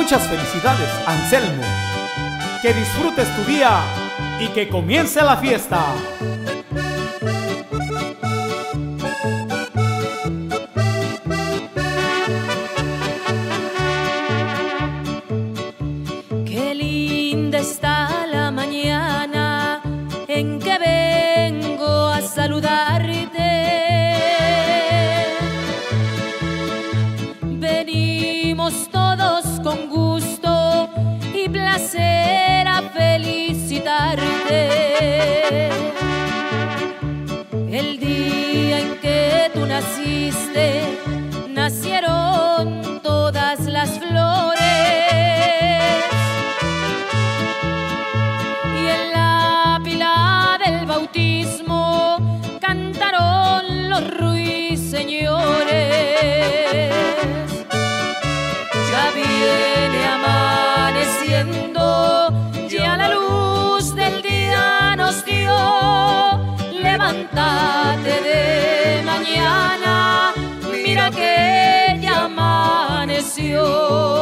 Muchas felicidades, Anselmo. Que disfrutes tu día y que comience la fiesta. Qué linda está la mañana nacieron todas las flores. Y en la pila del bautismo cantaron los ruiseñores. Ya viene amaneciendo, ya la luz del día nos dio. Levántate de mañana, mira que ya amaneció.